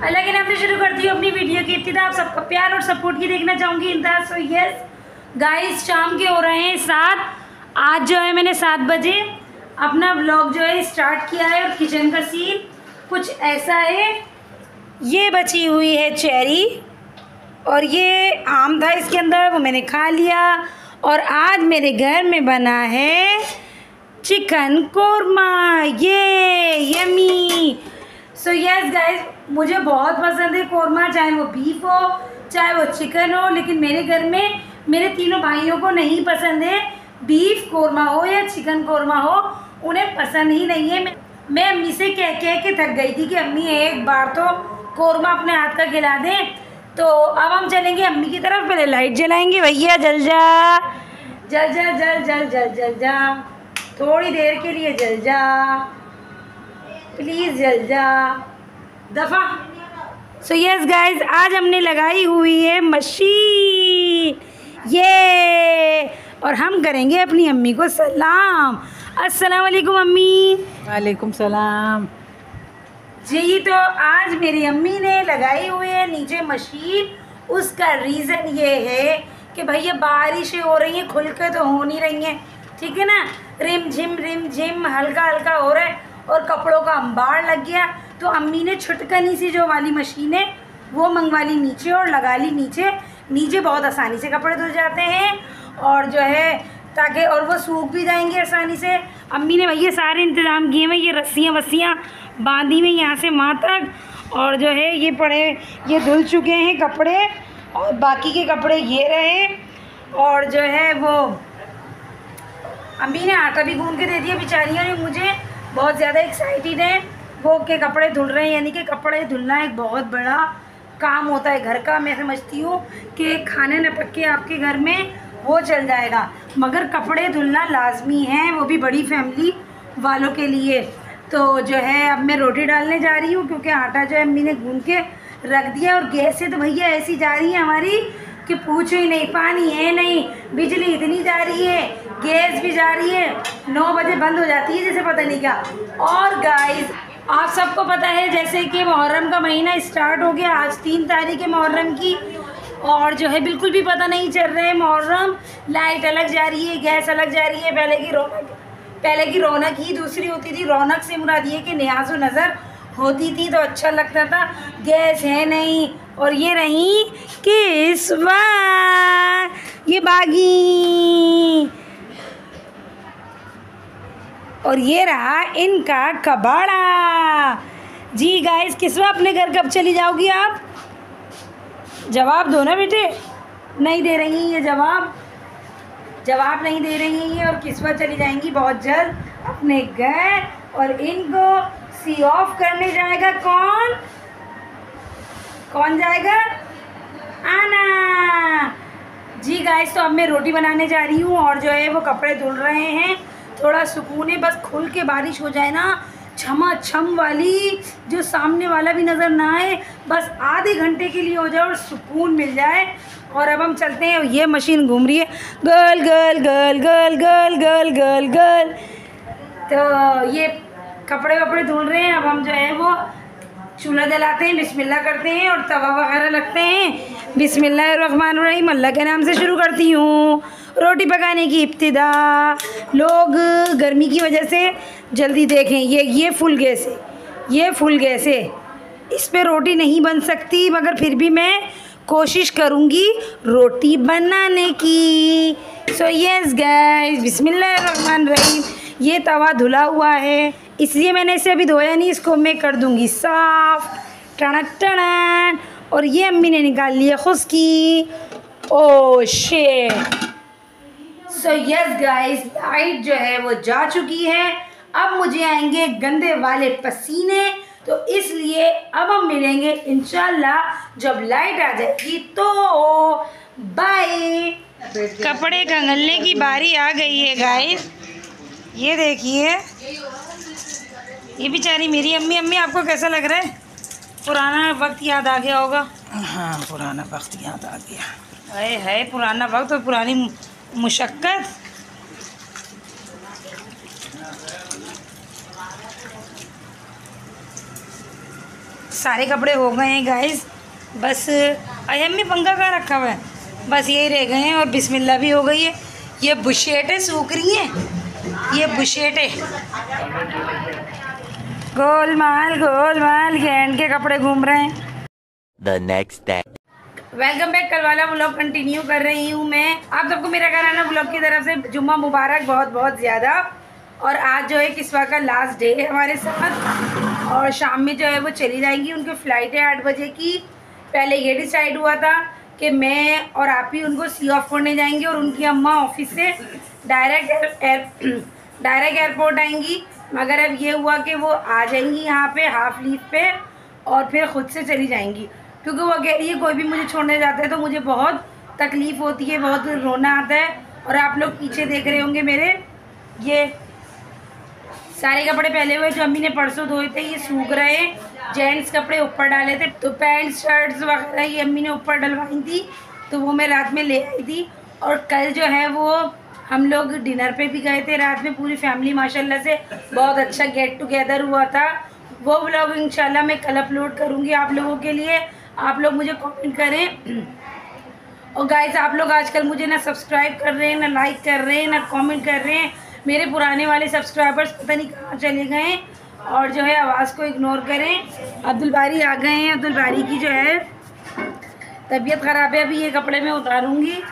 अल्लाह के नाम से शुरू करती हूँ अपनी वीडियो की इब्तिदा आप सबका प्यार और सपोर्ट की देखना चाहूँगी इंदा सो यस गाइस शाम के हो रहे हैं सात, आज जो है मैंने सात बजे अपना ब्लॉग जो है स्टार्ट किया है और किचन का सीन कुछ ऐसा है, ये बची हुई है चेरी और ये आम था इसके अंदर, वो मैंने खा लिया और आज मेरे घर में बना है चिकन कोरमा। ये यमी सो यस गाइस मुझे बहुत पसंद है कोरमा, चाहे वो बीफ हो, चाहे वो चिकन हो, लेकिन मेरे घर में मेरे तीनों भाइयों को नहीं पसंद है बीफ कौरमा हो या चिकन कौरमा हो, उन्हें पसंद ही नहीं है। मैं मैं अम्मी से कह कह के थक गई थी कि अम्मी, एक बार तो कोरमा अपने हाथ का खिला दें। तो अब हम चलेंगे अम्मी की तरफ़, पहले लाइट जलाएँगे। भैया, जल जा। जल जा, जल जल जल जल जा। थोड़ी देर के लिए जल जा। प्लीज़ जल जा दफ़ा। सो यस गाइस आज हमने लगाई हुई है मशीन। ये और हम करेंगे अपनी अम्मी को सलाम। अस्सलाम वालेकुम अम्मी। वालेकुम सलाम। जी तो आज मेरी अम्मी ने लगाई हुई है नीचे मशीन। उसका रीज़न ये है कि भैया बारिशें हो रही हैं खुल के तो हो नहीं रही हैं। ठीक है ना? रिम झिम रिम झिम हल्का हल्का हो रहा है। और कपड़ों का अंबार लग गया। तो अम्मी ने छुटकनी सी जो वाली मशीन है, वो मंगवा ली नीचे और लगा ली नीचे। नीचे बहुत आसानी से कपड़े धुल जाते हैं और जो है, ताकि और वो सूख भी जाएँगे आसानी से। अम्मी ने भैया, सारे इंतज़ाम किए हैं ये रस्सियाँ वस्सियाँ बांधी हुई यहाँ से माँ तक। और जो है, ये पड़े, ये धुल चुके हैं कपड़े। और बाकी के कपड़े ये रहे। और जो है, वो अम्मी ने आटा भी गूंद के दे दिया बेचारियों ने मुझे। बहुत ज़्यादा एक्साइटेड है। वो के कपड़े धुल रहे हैं, यानी कि कपड़े धुलना एक बहुत बड़ा काम होता है घर का। मैं समझती हूँ कि खाने न पक के आपके घर में वो चल जाएगा। मगर कपड़े धुलना लाजमी है, वो भी बड़ी फैमिली वालों के लिए। तो जो है, अब मैं रोटी डालने जा रही हूँ क्योंकि आटा जो है अम्मी ने गूंद के रख दिया और गैसें तो भैया ऐसी जा रही है हमारी कि पूछो ही नहीं, पानी है नहीं। बिजली इतनी जा रही है, गैस भी जा रही है, नौ बजे बंद हो जाती है जैसे पता नहीं क्या। और गाइस आप सबको पता है जैसे कि मुहर्रम का महीना स्टार्ट हो गया, आज तीन तारीख है मुहर्रम की, और जो है बिल्कुल भी पता नहीं चल रहा है मुहर्रम। लाइट अलग जा रही है, गैस अलग जा रही है, पहले की रौनक, पहले की रौनक ही दूसरी होती थी। रौनक से मुराद ये कि न्याज नज़र होती थी तो अच्छा लगता था। गैस है नहीं, और ये रही किसवा ये बागी। और ये रहा इनका कबाड़ा। जी गाइस किसवा अपने घर कब चली जाओगी आप? जवाब दो ना बेटे। नहीं दे रही ये जवाब। जवाब नहीं दे रही हैं ये और किस्वा चली जाएँगी बहुत जल्द? अपने घर। और इनको सी ऑफ़ करने जाएगा कौन? कौन जाएगा? आना। जी गाइस तो अब मैं रोटी बनाने जा रही हूँ और जो है वो कपड़े धुल रहे हैं। थोड़ा सुकून है, बस खुल के बारिश हो जाए ना। छमा छम वाली जो सामने वाला भी नज़र ना आए, बस आधे घंटे के लिए हो जाए और सुकून मिल जाए। और अब हम चलते हैं, ये मशीन घूम रही है। Girl girl girl girl girl girl girl girl. तो ये कपड़े वपड़े धुल रहे हैं, अब हम जो है वो चूल्हा जलाते हैं, बिस्मिल्लाह करते हैं और तवा वगैरह लगते हैं। बिस्मिल्लाहिर्रहमानिर्रहीम, अल्लाह के नाम से शुरू करती हूँ। रोटी पकाने की इब्तिदा। लोग गर्मी की वजह से जल्दी देखें, ये ये फुल गैस है, ये फुल गैस है। इस पर रोटी नहीं बन सकती, मगर फिर भी मैं कोशिश करूँगी रोटी बनाने की। सो यस गैस बिस्मिल्लाहिर्रहमानिर्रहीम, ये तवा धुला हुआ है। इसलिए मैंने इसे अभी धोया नहीं, इसको मैं कर दूँगी साफ़। टणक टणन और ये अम्मी ने निकाल लिया खुश की ओ शे सो यस गाइस लाइट जो है वो जा चुकी है। अब मुझे आएँगे गंदे वाले पसीने। तो इसलिए अब हम मिलेंगे इंशाल्लाह। जब लाइट आ जाएगी तो बाय कपड़े कंगलने की बारी आ गई है गाइस ये देखिए। ये बेचारी मेरी अम्मी अम्मी आपको कैसा लग रहा है? पुराना वक्त याद आ गया होगा। हाँ पुराना वक्त याद आ गया। अरे है पुराना वक्त और पुरानी मुशक्क़त। सारे कपड़े हो गए हैं गाइस बस अरे अम्मी पंखा कहाँ रखा हुआ है? बस यही रह गए हैं और बिस्मिल्लाह भी हो गई है। ये बुशेटें सूख रही हैं। ये बुशेटें। गोलमाल गोलमाल गैंड के कपड़े घूम रहे हैं। The next day. Welcome back कल वाला ब्लॉग कंटिन्यू कर रही हूँ मैं। आप सबको मेरा कराना ब्लॉग की तरफ़ से जुम्मा मुबारक बहुत बहुत ज़्यादा। और आज जो है किस्वा का लास्ट डे है हमारे साथ। और शाम में जो है वो चली जाएँगी उनकी फ़्लाइट है आठ बजे की। पहले ये डिसाइड हुआ था कि मैं और आप ही उनको सी ऑफ़ करने जाएँगे और उनकी अम्मा ऑफ़िस से डायरेक्ट एयर डायरेक्ट एयरपोर्ट आएँगी। मगर अब ये हुआ कि वो आ जाएँगी यहाँ पे हाफ़ लीव पे और फिर ख़ुद से चली जाएँगी। क्योंकि वो कह रही है, कोई भी मुझे छोड़ने जाता है तो मुझे बहुत तकलीफ़ होती है, बहुत रोना आता है। और आप लोग पीछे देख रहे होंगे मेरे, ये सारे कपड़े पहले हुए जो अम्मी ने परसों धोए थे, ये सूख रहे हैं। जेंट्स कपड़े ऊपर डाले थे तो पैंट, शर्ट्स वगैरह ये अम्मी ने ऊपर डलवाई थी तो वो मैं रात में ले आई थी। और कल जो है वो हम लोग डिनर पे भी गए थे रात में, पूरी फैमिली माशाल्लाह से बहुत अच्छा गेट टुगेदर हुआ था। वो ब्लॉग इंशाल्लाह मैं कल अपलोड करूँगी आप लोगों के लिए। आप लोग मुझे कमेंट करें। और गाइस आप लोग आजकल मुझे ना सब्सक्राइब कर रहे हैं, ना लाइक कर रहे हैं, ना कमेंट कर रहे हैं। मेरे पुराने वाले सब्सक्राइबर्स पता नहीं कहाँ चले गए और जो है आवाज़ को इग्नोर करें। अब्दुल बारी आ गए हैं, अब्दुल बारी की जो है तबीयत ख़राब है, अभी ये कपड़े मैं उतारूँगी।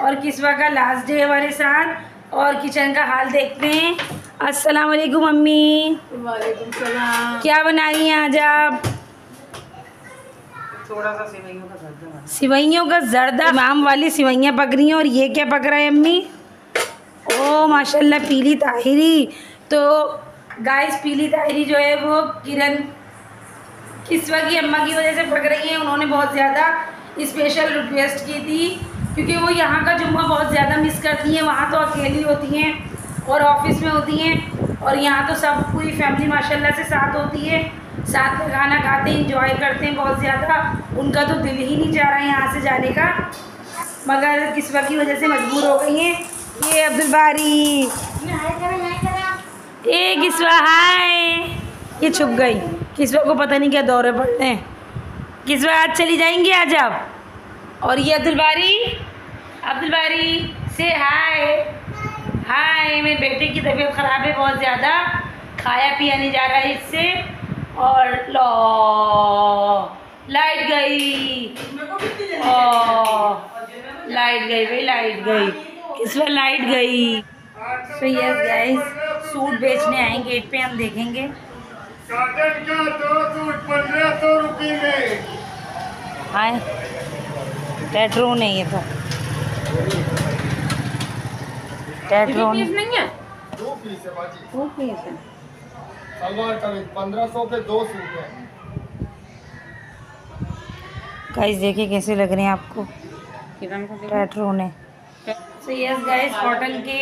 और किसवा का लास्ट डे हमारे साथ। और किचन का हाल देखते हैं। अस्सलाम वालेकुम मम्मी। वालेकुम सलाम। क्या बना रही हैं आज आप? थोड़ा सा सेवइयों का जर्दा सिवैयों का जर्दा? इमाम वाली सिवैयाँ पक रही हैं और ये क्या पक रहा है अम्मी? ओ माशाल्लाह पीली ताहिरी। तो गाइस पीली ताहिरी जो है वो किरण किस्वा की अम्मा की वजह से पक रही है। उन्होंने बहुत ज़्यादा स्पेशल रिक्वेस्ट की थी। क्योंकि वो यहाँ का जुम्मा बहुत ज़्यादा मिस करती हैं, वहाँ तो अकेली होती हैं और ऑफ़िस में होती हैं और यहाँ तो सब पूरी फैमिली माशाल्लाह से साथ होती है, साथ में खाना खाते हैं इंजॉय करते हैं बहुत ज़्यादा। उनका तो दिल ही नहीं चाह रहा है यहाँ से जाने का। मगर किस्वा की वजह से मजबूर हो गई हैं? ये अब्दुल बारी। ए, किस्वा, हाय। ये छुप गई। किस्वा को पता नहीं क्या दौरे पड़ते हैं। किस्वा, आज चली जाएँगी आज आप? और ये अब्दुल बारी? अब्दुल बारी से हाय हाय मेरे बेटे की तबीयत ख़राब है बहुत ज़्यादा। खाया पिया नहीं जा रहा है इससे। और लो लाइट गई। ओ लाइट गई भाई लाइट गई। किस पर लाइट गई? सो यस गाइस सूट बेचने आए गेट पे हम देखेंगे। आए टेट्रो नहीं है तो। टेट्रो नहीं है? दो पीस है बाजी वो पीस है। सलवार कमीज पंद्रह सौ के दो सूट है। गाइस देखिए कैसे लग रहे हैं आपको। किरण को पेट्रोन है सो यस गाइस कॉटन के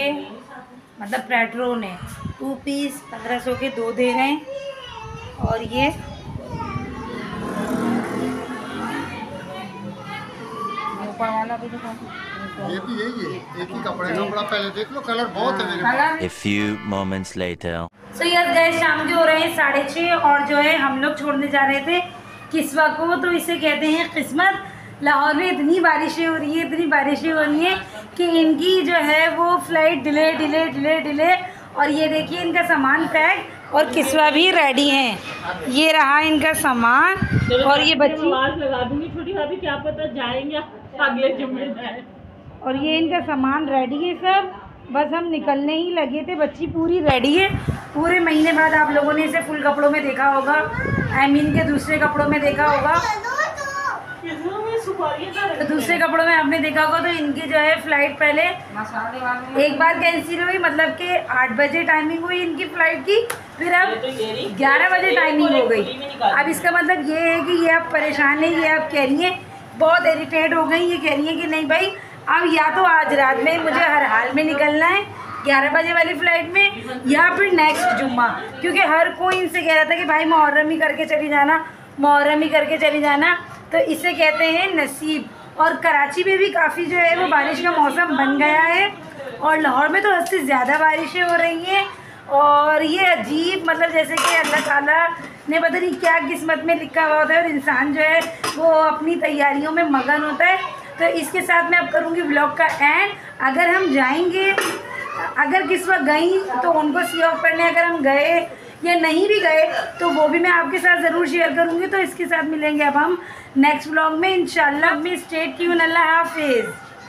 मतलब पेट्रोन है टू पीस पंद्रह सौ के दो दे रहे हैं। और ये ऊपर वाला भी दिखा ये भी यही है एक ही कपड़े कपड़ा पहले देख लो कलर बहुत है मेरे पास A few moments later. So yes गए शाम के हो रहे हैं साढ़े छः और जो है हम लोग छोड़ने जा रहे थे किस्वा को तो इसे कहते हैं किस्मत। लाहौर में इतनी बारिशें हो रही है इतनी बारिशें हो रही हैं कि इनकी जो है वो flight delay delay delay delay और ये देखिए इनका सामान पैक और किस्वा भी रेडी हैं। ये रहा इनका सामान। और ये बच्ची आवाज़ लगा दूँगी। छोटी भाभी क्या पता जाएँगे अगले जुम्मे जाए। और ये इनका सामान रेडी है सब। बस हम निकलने ही लगे थे। बच्ची पूरी रेडी है। पूरे महीने बाद आप लोगों ने इसे फुल कपड़ों में देखा होगा। आई मीन के दूसरे कपड़ों में देखा होगा। तो दूसरे कपड़ों में आपने देखा होगा तो इनकी जो है फ़्लाइट पहले एक बार कैंसिल हुई मतलब कि आठ बजे टाइमिंग हुई इनकी फ़्लाइट की। फिर अब ग्यारह बजे टाइमिंग हो गई। अब इसका मतलब ये है कि ये आप परेशान है, ये आप कह रही हैं। बहुत इरिटेट हो गई, ये कह रही हैं कि नहीं भाई अब या तो आज रात में मुझे हर हाल में निकलना है, ग्यारह बजे वाली फ़्लाइट में, या फिर नेक्स्ट जुम्मा। क्योंकि हर कोई इनसे कह रहा था कि भाई मुहर्रम ही करके चली जाना, मुहर्रम ही करके चली जाना। तो इसे कहते हैं नसीब। और कराची में भी काफ़ी जो है वो बारिश का मौसम बन गया है। और लाहौर में तो हद से ज़्यादा बारिशें हो रही हैं। और ये अजीब मतलब जैसे कि अल्लाह ताला ने पता नहीं क्या किस्मत में लिखा हुआ होता है और इंसान जो है वो अपनी तैयारियों में मगन होता है। तो इसके साथ मैं अब करूँगी ब्लॉग का एंड अगर हम जाएँगे, अगर किस वक्त गई तो उनको सी ऑफ़ करने, अगर हम गए या नहीं भी गए तो वो भी मैं आपके साथ ज़रूर शेयर करूँगी. तो इसके साथ मिलेंगे अब हम नेक्स्ट ब्लॉग में. इन में स्टेट ट्यून अल्लाह हाफिज़